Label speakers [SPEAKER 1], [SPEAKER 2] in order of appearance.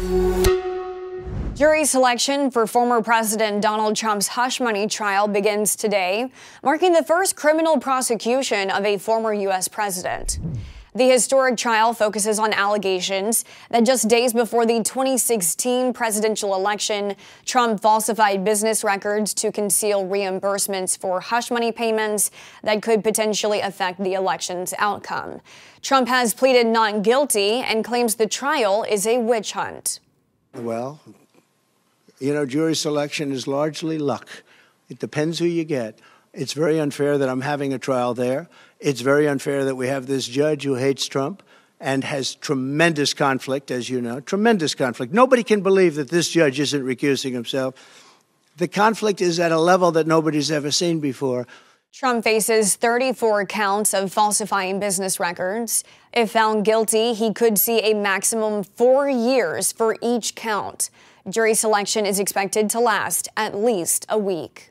[SPEAKER 1] Thank you. Jury selection for former President Donald Trump's hush money trial begins today, marking the first criminal prosecution of a former U.S. president. The historic trial focuses on allegations that just days before the 2016 presidential election, Trump falsified business records to conceal reimbursements for hush money payments that could potentially affect the election's outcome. Trump has pleaded not guilty and claims the trial is a witch hunt.
[SPEAKER 2] Well, you know, jury selection is largely luck. It depends who you get. It's very unfair that I'm having a trial there. It's very unfair that we have this judge who hates Trump and has tremendous conflict, as you know, tremendous conflict. Nobody can believe that this judge isn't recusing himself. The conflict is at a level that nobody's ever seen before.
[SPEAKER 1] Trump faces 34 counts of falsifying business records. If found guilty, he could see a maximum four years for each count. Jury selection is expected to last at least a week.